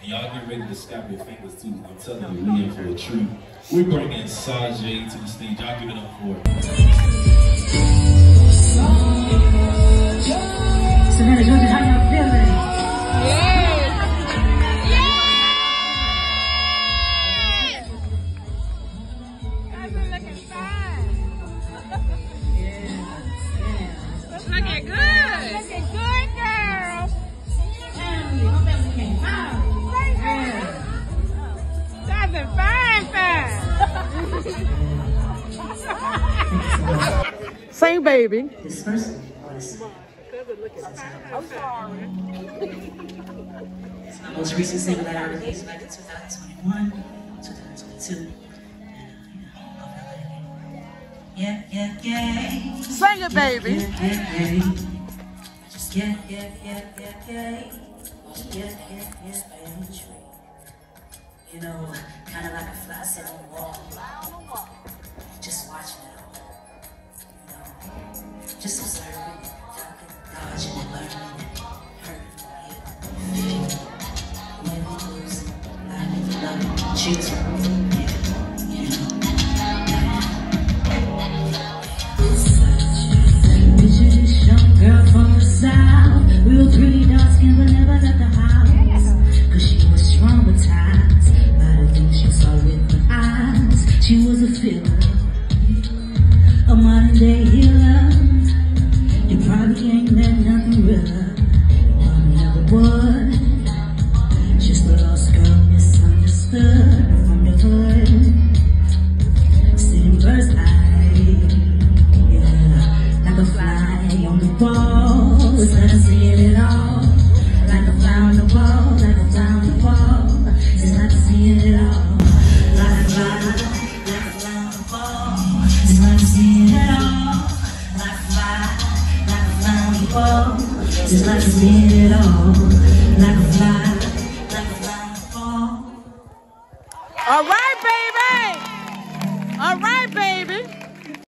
And y'all get ready to snap your fingers too. I'm telling you, we in for a treat. We're bringing Sagé to the stage. Y'all give it up for her. Savannah Jordan, how y'all feeling? Looking good. Sing baby. This first was I'm sorry. it's my most recent single that I released back in 2021, 2022. Uh, yeah, yeah, yeah. Sing it, baby. Yeah, yeah, yeah. Just yeah, yeah, yeah, yeah, yeah. Yeah, yeah, yeah, yeah. You know, kind of like a fly sitting on the wall. Just observing, ducking, dodging, learning, hurting, losing, you. Young girl from the south, real pretty, dark skin, but never left the house. Cause she was traumatized by the things she saw with her eyes. She was a filler, fall Just like it's it all Like a fly, like a fly fall All right, baby! All right, baby!